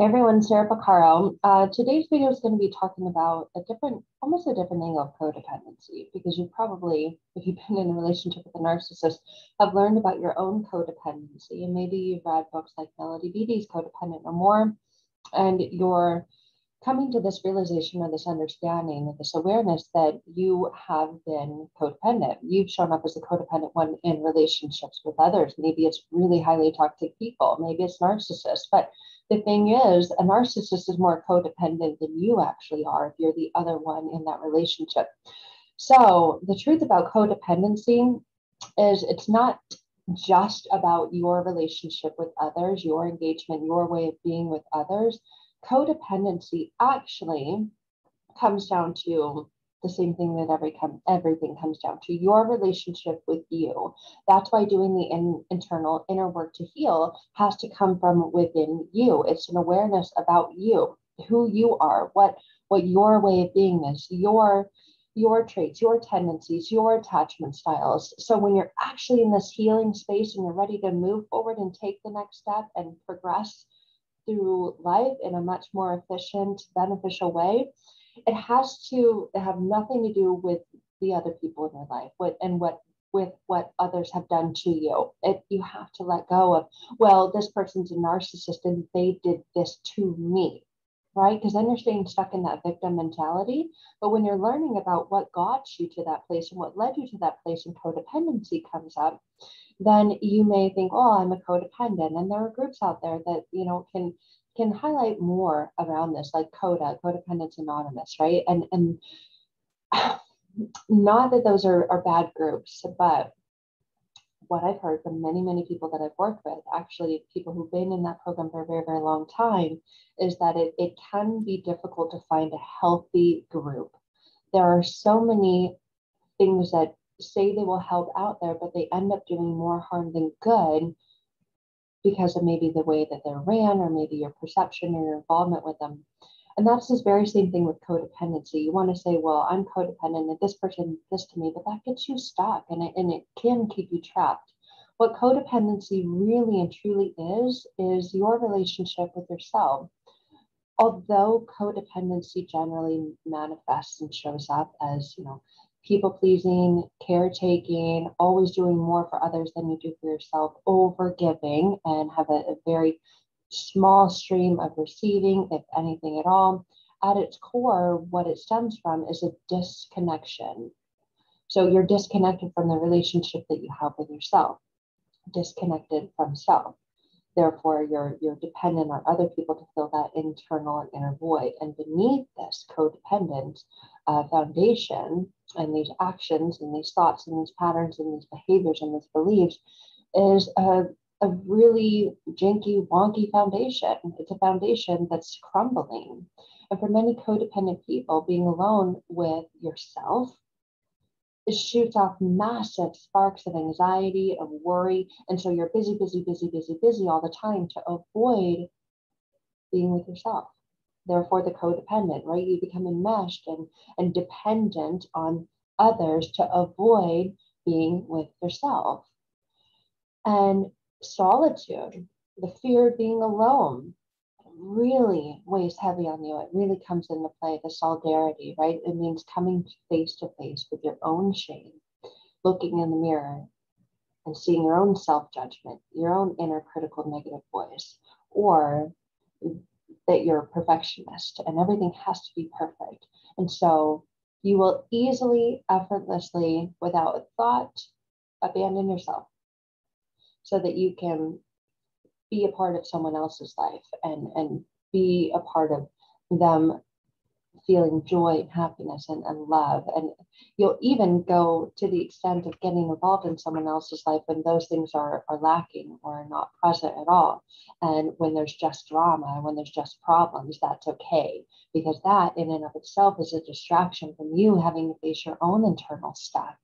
Everyone, Sarah Pacaro. Uh, today's video is going to be talking about a different, almost a different angle of codependency, because you probably, if you've been in a relationship with a narcissist, have learned about your own codependency. And maybe you've read books like Melody Beattie's Codependent No More, and you're coming to this realization or this understanding or this awareness that you have been codependent. You've shown up as a codependent one in relationships with others. Maybe it's really highly toxic people, maybe it's narcissists, but the thing is, a narcissist is more codependent than you actually are if you're the other one in that relationship. So, the truth about codependency is it's not just about your relationship with others, your engagement, your way of being with others. Codependency actually comes down to the same thing that every com- everything comes down to your relationship with you. That's why doing the in- internal inner work to heal has to come from within you. It's an awareness about you, who you are, what what your way of being is, your your traits, your tendencies, your attachment styles. So when you're actually in this healing space and you're ready to move forward and take the next step and progress through life in a much more efficient, beneficial way, it has to have nothing to do with the other people in your life what and what with what others have done to you. It, you have to let go of well this person's a narcissist and they did this to me right? Because then you're staying stuck in that victim mentality. But when you're learning about what got you to that place and what led you to that place and codependency comes up then you may think oh i'm a codependent and there are groups out there that you know can can highlight more around this, like CODA, Codependents Anonymous, right? And and not that those are, are bad groups, but what I've heard from many, many people that I've worked with, actually people who've been in that program for a very, very long time, is that it, it can be difficult to find a healthy group. There are so many things that say they will help out there, but they end up doing more harm than good because of maybe the way that they're ran or maybe your perception or your involvement with them. And that's this very same thing with codependency. You want to say, well, I'm codependent and this person this to me, but that gets you stuck and it, and it can keep you trapped. What codependency really and truly is, is your relationship with yourself. Although codependency generally manifests and shows up as, you know, people pleasing, caretaking, always doing more for others than you do for yourself, over giving, and have a, a very small stream of receiving, if anything at all. At its core, what it stems from is a disconnection. So you're disconnected from the relationship that you have with yourself, disconnected from self. Therefore, you're you're dependent on other people to fill that internal and inner void. And beneath this codependent uh, foundation and these actions and these thoughts and these patterns and these behaviors and these beliefs is a, a really janky, wonky foundation. It's a foundation that's crumbling. And for many codependent people, being alone with yourself it shoots off massive sparks of anxiety, of worry. And so you're busy, busy, busy, busy, busy all the time to avoid being with yourself. Therefore, the codependent, right? You become enmeshed and, and dependent on others to avoid being with yourself. And solitude, the fear of being alone, really weighs heavy on you, it really comes into play the solidarity, right? It means coming face to face with your own shame, looking in the mirror and seeing your own self judgment, your own inner critical negative voice, or that you're a perfectionist and everything has to be perfect. And so you will easily, effortlessly, without thought, abandon yourself so that you can be a part of someone else's life and and be a part of them feeling joy and happiness and, and love. And you'll even go to the extent of getting involved in someone else's life when those things are, are lacking or not present at all. And when there's just drama when there's just problems that's okay. Because that in and of itself is a distraction from you having to face your own internal stuff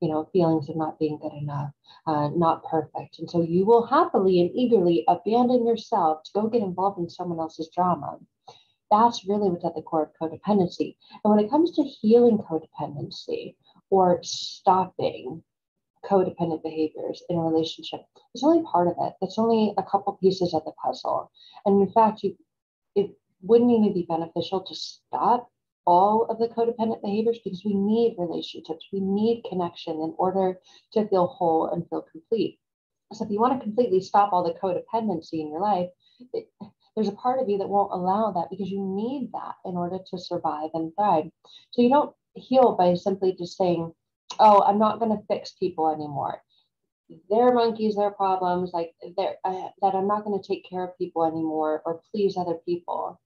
you know, feelings of not being good enough, uh, not perfect. And so you will happily and eagerly abandon yourself to go get involved in someone else's drama. That's really what's at the core of codependency. And when it comes to healing codependency or stopping codependent behaviors in a relationship, it's only part of it. It's only a couple pieces of the puzzle. And in fact, you it wouldn't even be beneficial to stop all of the codependent behaviors because we need relationships, we need connection in order to feel whole and feel complete. So if you want to completely stop all the codependency in your life, it, there's a part of you that won't allow that because you need that in order to survive and thrive. So you don't heal by simply just saying, oh, I'm not going to fix people anymore. They're monkeys, they're problems, like uh, that I'm not going to take care of people anymore or please other people.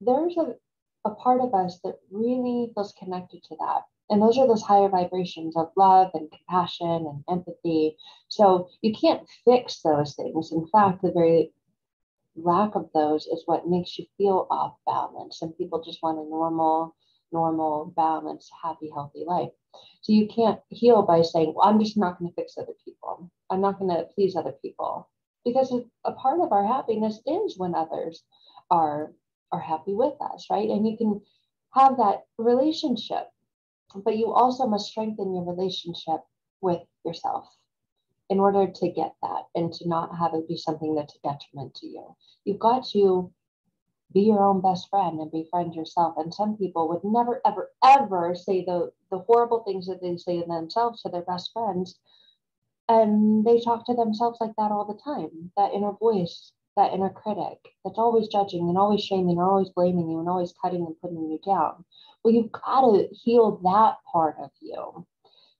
There's a, a part of us that really feels connected to that. And those are those higher vibrations of love and compassion and empathy. So you can't fix those things. In fact, the very lack of those is what makes you feel off balance. And people just want a normal, normal, balanced, happy, healthy life. So you can't heal by saying, well, I'm just not going to fix other people. I'm not going to please other people. Because a part of our happiness is when others are are happy with us, right? And you can have that relationship, but you also must strengthen your relationship with yourself in order to get that and to not have it be something that's a detriment to you. You've got to be your own best friend and befriend yourself. And some people would never, ever, ever say the, the horrible things that they say to themselves to their best friends. And they talk to themselves like that all the time, that inner voice, that inner critic that's always judging and always shaming and always blaming you and always cutting and putting you down. Well, you've got to heal that part of you.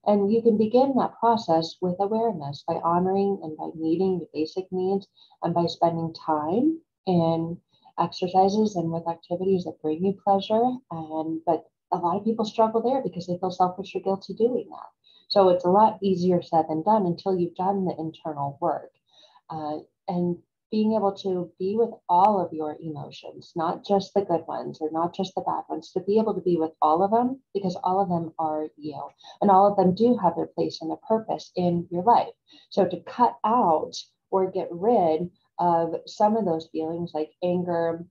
And you can begin that process with awareness by honoring and by meeting the basic needs and by spending time in exercises and with activities that bring you pleasure. And but a lot of people struggle there because they feel selfish or guilty doing that. So it's a lot easier said than done until you've done the internal work. Uh, and being able to be with all of your emotions, not just the good ones or not just the bad ones, to be able to be with all of them because all of them are you and all of them do have their place and their purpose in your life. So to cut out or get rid of some of those feelings like anger,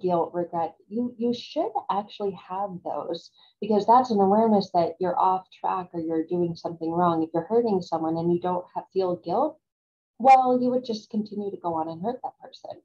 guilt, regret, you you should actually have those because that's an awareness that you're off track or you're doing something wrong. If you're hurting someone and you don't have, feel guilt, well, you would just continue to go on and hurt that person.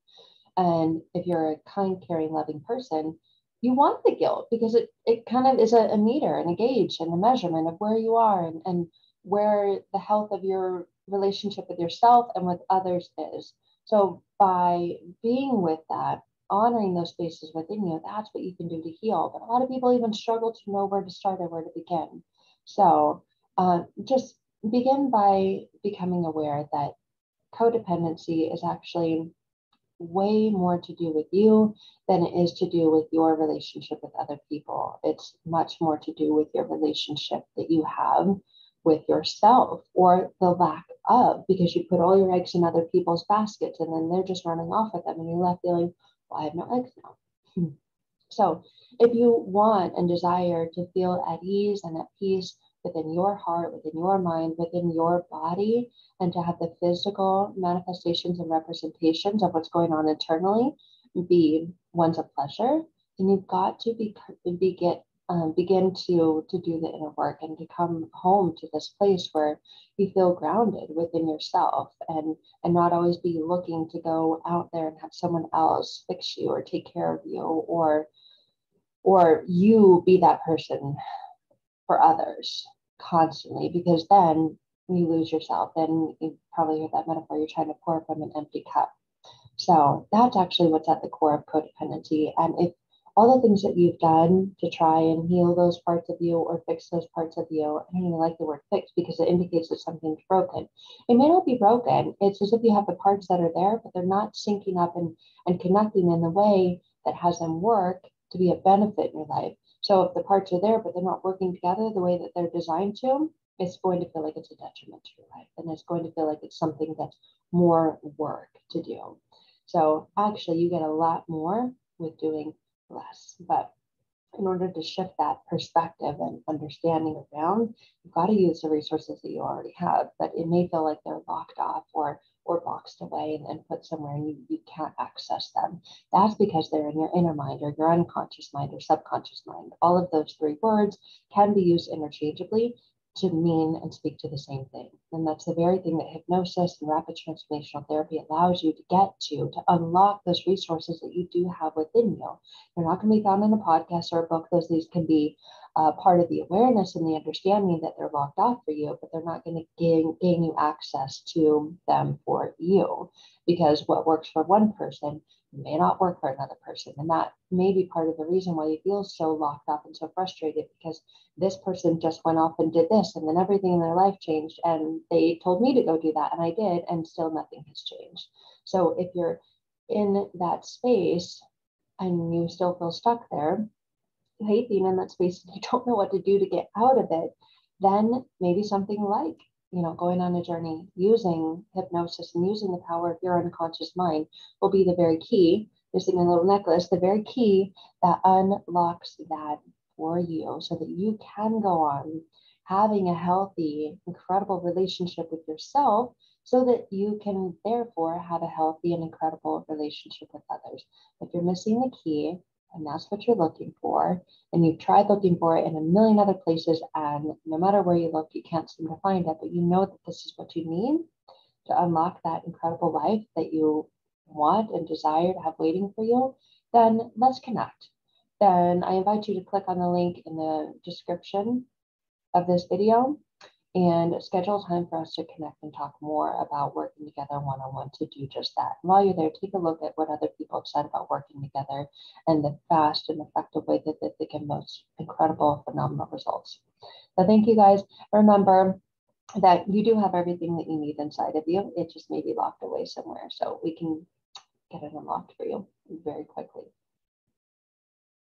And if you're a kind, caring, loving person, you want the guilt because it, it kind of is a, a meter and a gauge and a measurement of where you are and, and where the health of your relationship with yourself and with others is. So by being with that, honoring those spaces within you, that's what you can do to heal. But a lot of people even struggle to know where to start or where to begin. So uh, just begin by becoming aware that codependency is actually way more to do with you than it is to do with your relationship with other people. It's much more to do with your relationship that you have with yourself or the lack of, because you put all your eggs in other people's baskets and then they're just running off with them and you're left feeling, well, I have no eggs now. Hmm. So if you want and desire to feel at ease and at peace within your heart, within your mind, within your body, and to have the physical manifestations and representations of what's going on internally be ones of pleasure, And you've got to be, be get, um, begin to to do the inner work and to come home to this place where you feel grounded within yourself and and not always be looking to go out there and have someone else fix you or take care of you or or you be that person for others constantly because then you lose yourself and you probably heard that metaphor you're trying to pour from an empty cup. So that's actually what's at the core of codependency. And if all the things that you've done to try and heal those parts of you or fix those parts of you i don't even like the word fix because it indicates that something's broken. It may not be broken it's as if you have the parts that are there but they're not syncing up and, and connecting in the way that has them work to be a benefit in your life so if the parts are there, but they're not working together the way that they're designed to, it's going to feel like it's a detriment to your life. And it's going to feel like it's something that's more work to do. So actually, you get a lot more with doing less. But in order to shift that perspective and understanding around, you've got to use the resources that you already have. But it may feel like they're locked off or or boxed away and, and put somewhere and you, you can't access them. That's because they're in your inner mind or your unconscious mind or subconscious mind. All of those three words can be used interchangeably, to mean and speak to the same thing. And that's the very thing that hypnosis and rapid transformational therapy allows you to get to, to unlock those resources that you do have within you. They're not going to be found in a podcast or a book. Those these can be uh, part of the awareness and the understanding that they're locked off for you, but they're not going to gain, gain you access to them for you because what works for one person may not work for another person. And that may be part of the reason why you feel so locked up and so frustrated because this person just went off and did this and then everything in their life changed and they told me to go do that and I did and still nothing has changed. So if you're in that space and you still feel stuck there, hate being in that space and you don't know what to do to get out of it, then maybe something like you know, going on a journey using hypnosis and using the power of your unconscious mind will be the very key. Using a little necklace, the very key that unlocks that for you so that you can go on having a healthy, incredible relationship with yourself so that you can therefore have a healthy and incredible relationship with others. If you're missing the key, and that's what you're looking for, and you've tried looking for it in a million other places, and no matter where you look, you can't seem to find it, but you know that this is what you need to unlock that incredible life that you want and desire to have waiting for you, then let's connect. Then I invite you to click on the link in the description of this video and schedule time for us to connect and talk more about working together one on one to do just that. And while you're there, take a look at what other people have said about working together and the fast and effective way that, that they get most incredible, phenomenal results. So, thank you guys. Remember, that you do have everything that you need inside of you. It just may be locked away somewhere. So we can get it unlocked for you very quickly.